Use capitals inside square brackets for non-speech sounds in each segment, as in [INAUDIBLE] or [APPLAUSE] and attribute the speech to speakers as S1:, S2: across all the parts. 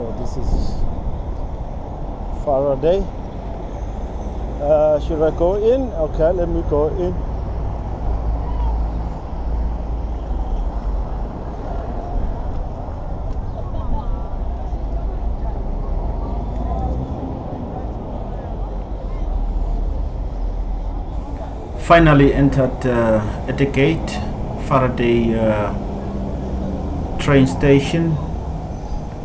S1: so this is Faraday uh, should I go in? Okay let me go in.
S2: Finally entered uh, at the gate Faraday uh, train station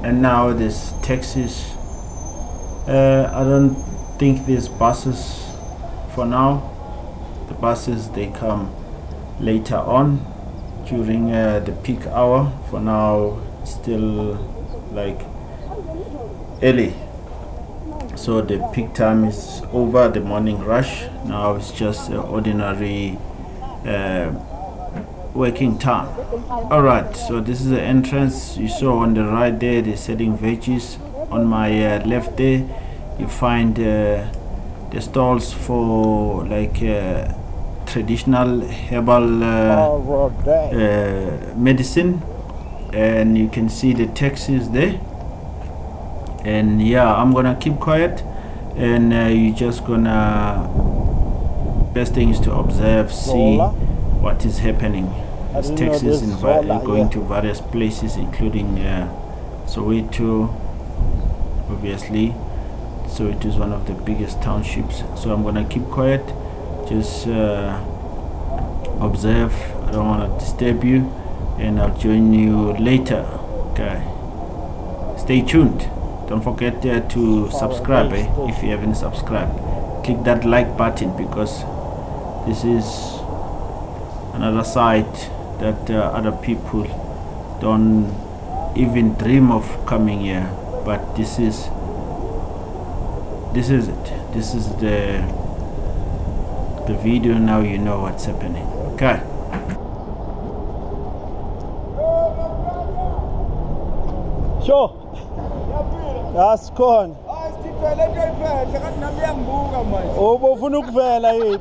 S2: and now there's taxis uh, I don't think there's buses for now. The buses they come later on during uh, the peak hour. For now still like early. So the peak time is over the morning rush. Now it's just uh, ordinary uh, working time. All right so this is the entrance. You saw on the right there they're selling veggies. On my uh, left there you find uh, the stalls for like uh, traditional herbal uh, uh, medicine. And you can see the taxis there. And yeah i'm gonna keep quiet. And uh, you just gonna best thing is to observe see what is happening as taxis in
S1: Zola
S2: going to various places including uh, soweto obviously. So it is one of the biggest townships. So i'm gonna keep quiet. Just uh, observe. I don't want to disturb you. And i'll join you later okay? Stay tuned. Don't forget uh, to subscribe eh, if you haven't subscribed. Click that like button because this is another site that uh, other people don't even dream of coming here but this is this is it. This is the the video. Now you know what's happening. Okay?
S1: Sure yasikhona ubufuna ukuvela yini?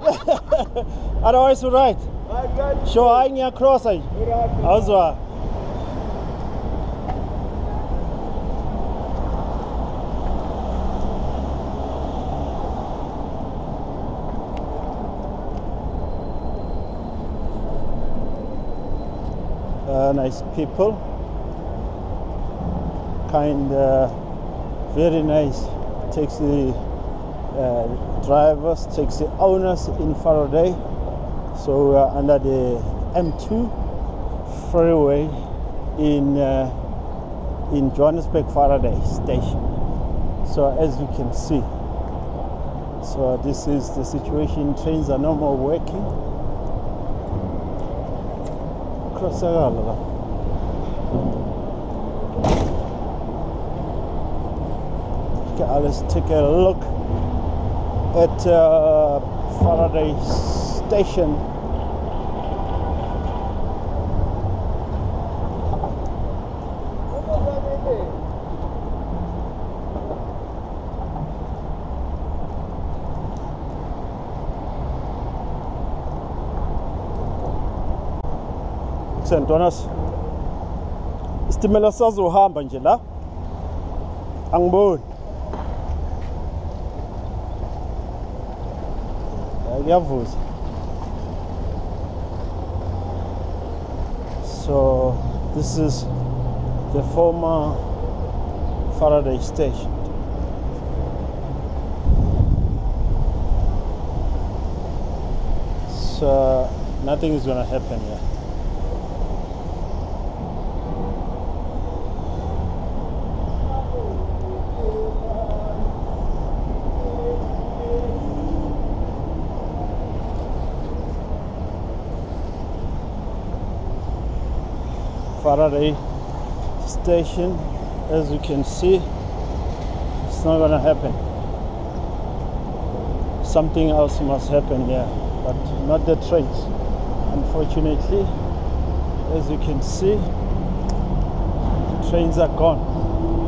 S1: [LAUGHS] Otherwise right sure hayi ngiyacrossa nje awuzwa uh, nice people. Kind uh, very nice. Taxi uh, drivers taxi owners in Faraday so we are under the M2 freeway in uh, in Johannesburg Faraday station. So as you can see so this is the situation. Trains are no more working. La Okay, let's take a look at uh, Faraday Station. Sentonas isitimela sazohamba nje la angiboni Ya, kuyavuza so this is the former Faraday station. So nothing is gonna happen here Faraday station. As you can see it's not gonna happen. Something else must happen here but not the trains. Unfortunately as you can see the trains are gone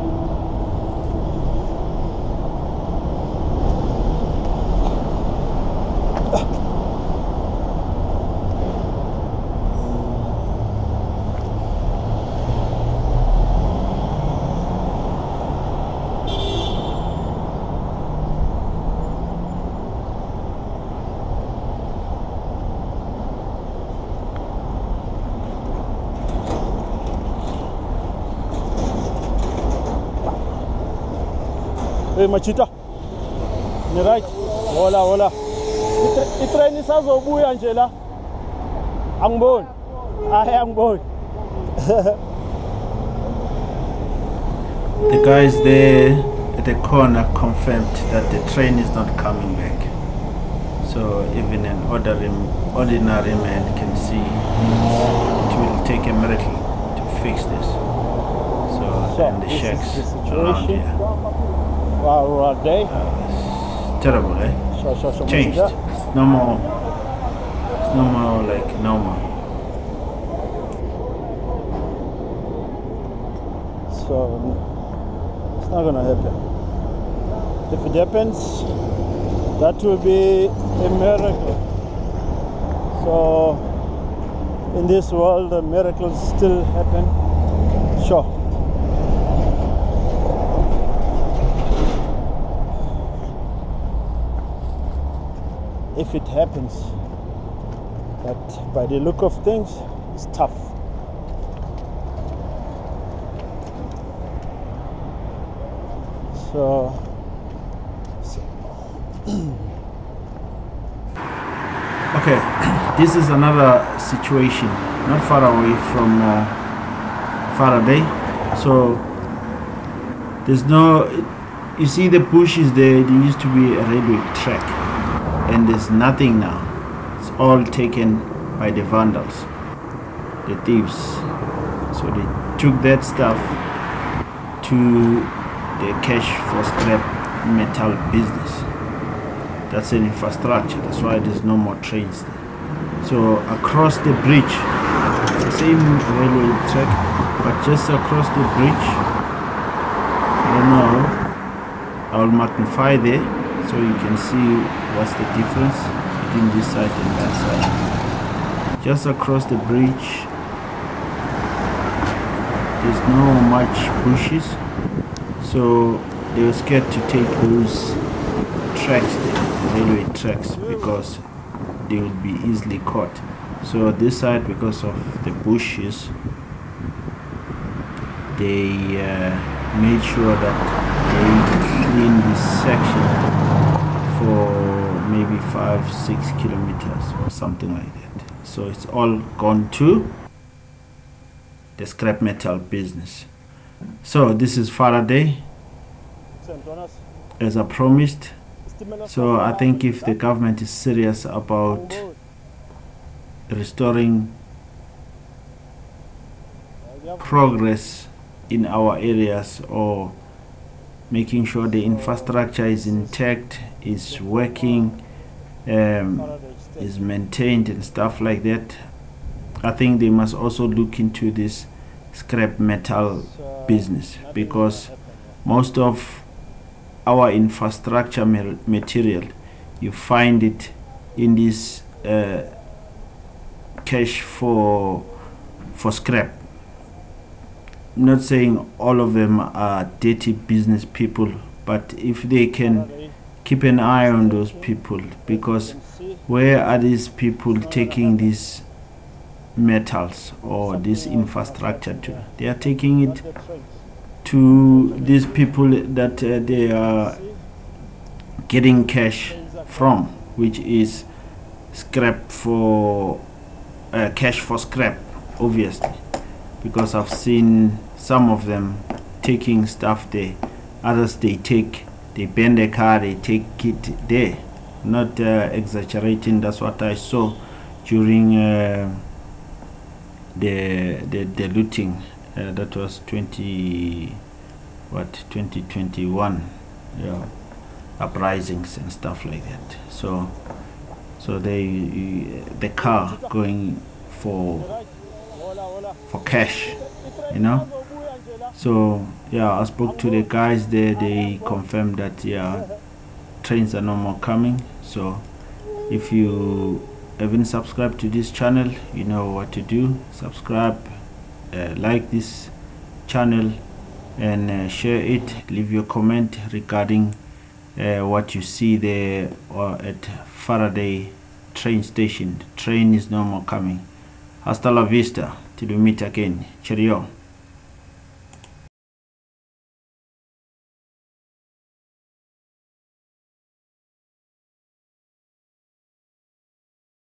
S1: Hey Machita. Ni right. Hola hola. Itre- Itrain isazobuya nje la. Angiboni. Hayi angiboni. [LAUGHS]
S2: The guys there at the corner confirmed that the train is not coming back. So even an ordinary, ordinary man can see it will take a miracle to fix this. So, and the
S1: this is
S2: shacks
S1: the
S2: around
S1: situation. Day.
S2: Uh, it's terrible, eh?
S1: Sure, sure, sure.
S2: Changed. It's no more. It's no more like normal.
S1: So it's not gonna happen. If it happens, that will be a miracle. So in this world, the miracles still happen. Sure. If it happens, but by the look of things, it's tough. So, [CLEARS THROAT]
S2: Okay, this is another situation not far away from uh, Faraday. So there's no, you see the bushes there. There used to be a railway track, and there's nothing now. It's all taken by the vandals, the thieves. So they took that stuff to the cash for scrap metal business that's an infrastructure that's why there's no more trains there so across the bridge it's the same railway track but just across the bridge i don't know i'll magnify there so you can see what's the difference between this side and that side. Just across the bridge there's no much bushes. So they were scared to take those tracks there, railway tracks because they would be easily caught. So this side because of the bushes they uh, made sure that they clean this section for maybe five six kilometers or something like that. So it's all gone to the scrap metal business. So this is Faraday. As I promised. So I think if the government is serious about restoring progress in our areas or making sure the infrastructure is intact, is working, um, is maintained and stuff like that, I think they must also look into this scrap metal business because most of our infrastructure material you find it in this uh, cash for for scrap not saying all of them are dirty business people but if they can keep an eye on those people because where are these people taking these metals or this infrastructure to? They are taking it to these people that uh, they are getting cash from, which is scrap for uh, cash for scrap, obviously, because I've seen some of them taking stuff there. Others they take, they bend the car, they take it there. Not uh, exaggerating. That's what I saw during uh, the the, the looting uh, that was 20 what 2021 yeah uprisings and stuff like that so so they the car going for for cash you know so yeah i spoke to the guys there. They confirmed that yeah trains are no more coming. So if you haven't subscribed to this channel you know what to do. Subscribe uh, like this channel and uh, share it. Leave your comment regarding uh, what you see there or at Faraday train station. Train is no more coming. Hasta la vista. Till we meet again. Cheerio